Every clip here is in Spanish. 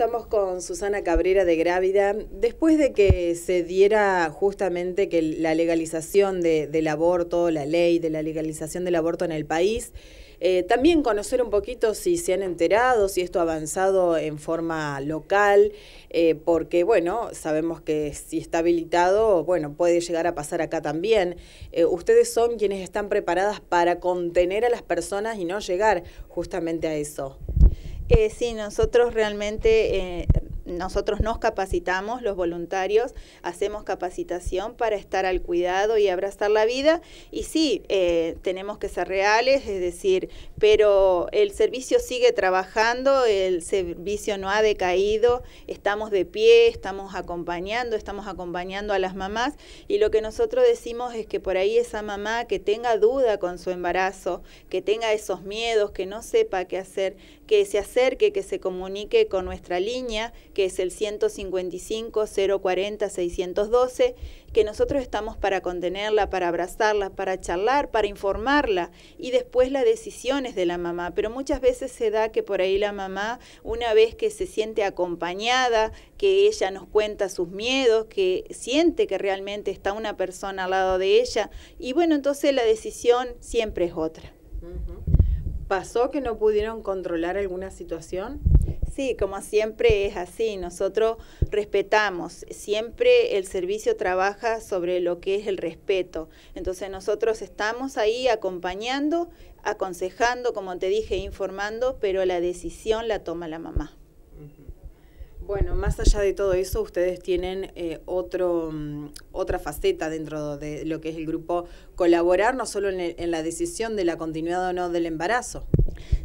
estamos con Susana Cabrera de Grávida. Después de que se diera justamente que la legalización del aborto, la ley de la legalización del aborto en el país, eh, también conocer un poquito si se han enterado, si esto ha avanzado en forma local, eh, porque bueno, sabemos que si está habilitado, bueno, puede llegar a pasar acá también. Eh, ustedes son quienes están preparadas para contener a las personas y no llegar justamente a eso. Eh, sí, nosotros realmente, eh, nosotros nos capacitamos, los voluntarios, hacemos capacitación para estar al cuidado y abrazar la vida. Y sí, eh, tenemos que ser reales, es decir, pero el servicio sigue trabajando, el servicio no ha decaído, estamos de pie, estamos acompañando, estamos acompañando a las mamás. Y lo que nosotros decimos es que por ahí esa mamá que tenga duda con su embarazo, que tenga esos miedos, que no sepa qué hacer, que se acerque, que se comunique con nuestra línea, que es el 155 040 612, que nosotros estamos para contenerla, para abrazarla, para charlar, para informarla y después las decisiones de la mamá. Pero muchas veces se da que por ahí la mamá, una vez que se siente acompañada, que ella nos cuenta sus miedos, que siente que realmente está una persona al lado de ella, y bueno, entonces la decisión siempre es otra. ¿Pasó que no pudieron controlar alguna situación? Sí, como siempre es así. Nosotros respetamos. Siempre el servicio trabaja sobre lo que es el respeto. Entonces nosotros estamos ahí acompañando, aconsejando, como te dije, informando, pero la decisión la toma la mamá. Bueno, más allá de todo eso, ustedes tienen eh, otro, mm, otra faceta dentro de lo que es el grupo colaborar, no solo en, en la decisión de la continuidad o no del embarazo.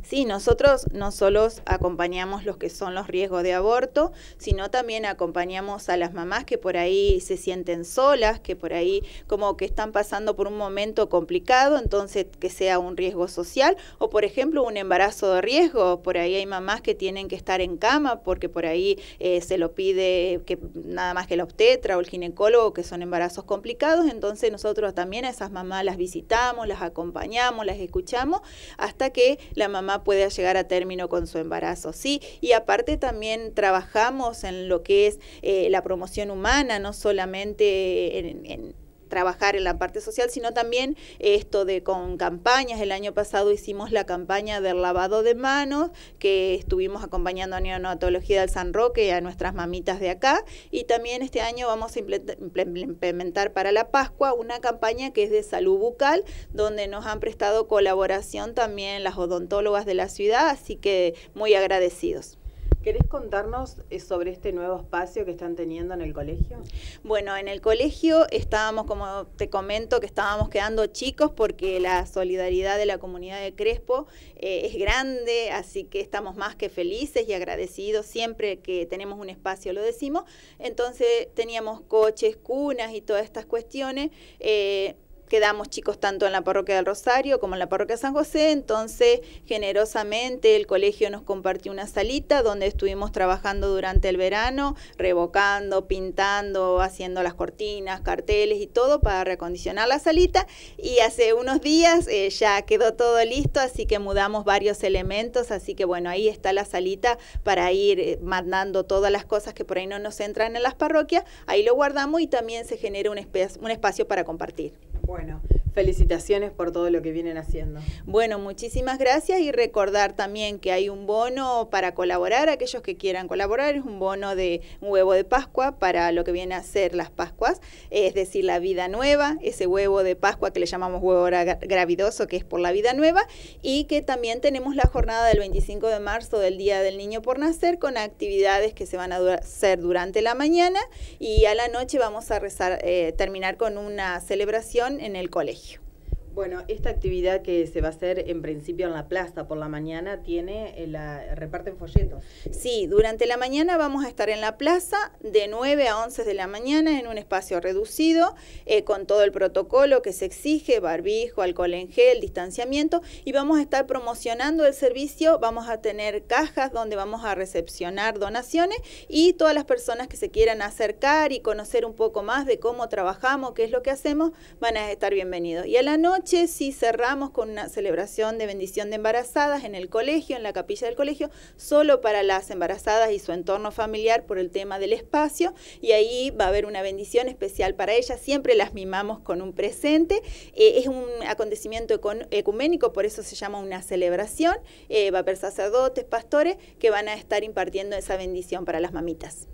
Sí, nosotros no solo acompañamos los que son los riesgos de aborto, sino también acompañamos a las mamás que por ahí se sienten solas, que por ahí como que están pasando por un momento complicado, entonces que sea un riesgo social, o por ejemplo un embarazo de riesgo, por ahí hay mamás que tienen que estar en cama porque por ahí eh, se lo pide que nada más que la obstetra o el ginecólogo, que son embarazos complicados, entonces nosotros también a esas mamás las visitamos, las acompañamos, las escuchamos, hasta que la mamá pueda llegar a término con su embarazo, ¿sí? Y aparte también trabajamos en lo que es eh, la promoción humana, no solamente en trabajar en la parte social, sino también esto de con campañas. El año pasado hicimos la campaña del lavado de manos, que estuvimos acompañando a Neonatología del San Roque y a nuestras mamitas de acá. Y también este año vamos a implementar para la Pascua una campaña que es de salud bucal, donde nos han prestado colaboración también las odontólogas de la ciudad, así que muy agradecidos. ¿Querés contarnos eh, sobre este nuevo espacio que están teniendo en el colegio? Bueno, en el colegio estábamos, como te comento, que estábamos quedando chicos porque la solidaridad de la comunidad de Crespo eh, es grande, así que estamos más que felices y agradecidos siempre que tenemos un espacio, lo decimos. Entonces teníamos coches, cunas y todas estas cuestiones. Eh, quedamos chicos tanto en la parroquia del Rosario como en la parroquia San José, entonces generosamente el colegio nos compartió una salita donde estuvimos trabajando durante el verano, revocando, pintando, haciendo las cortinas, carteles y todo para recondicionar la salita y hace unos días eh, ya quedó todo listo, así que mudamos varios elementos, así que bueno, ahí está la salita para ir eh, mandando todas las cosas que por ahí no nos entran en las parroquias, ahí lo guardamos y también se genera un espacio para compartir. Bueno, felicitaciones por todo lo que vienen haciendo. Bueno, muchísimas gracias y recordar también que hay un bono para colaborar, aquellos que quieran colaborar, es un bono de un huevo de Pascua para lo que viene a ser las Pascuas, es decir, la vida nueva, ese huevo de Pascua que le llamamos huevo gravidoso, que es por la vida nueva, y que también tenemos la jornada del 25 de marzo del Día del Niño por Nacer con actividades que se van a hacer durante la mañana y a la noche vamos a rezar, eh, terminar con una celebración en el colegio. Bueno, esta actividad que se va a hacer en principio en la plaza por la mañana tiene eh, la reparten folletos. Sí, durante la mañana vamos a estar en la plaza de 9 a 11 de la mañana en un espacio reducido eh, con todo el protocolo que se exige, barbijo, alcohol en gel, distanciamiento y vamos a estar promocionando el servicio, vamos a tener cajas donde vamos a recepcionar donaciones y todas las personas que se quieran acercar y conocer un poco más de cómo trabajamos, qué es lo que hacemos, van a estar bienvenidos. Y a la noche noche sí cerramos con una celebración de bendición de embarazadas en el colegio, en la capilla del colegio, solo para las embarazadas y su entorno familiar por el tema del espacio. Y ahí va a haber una bendición especial para ellas. Siempre las mimamos con un presente. Eh, es un acontecimiento ecuménico, por eso se llama una celebración. Eh, va a haber sacerdotes, pastores que van a estar impartiendo esa bendición para las mamitas.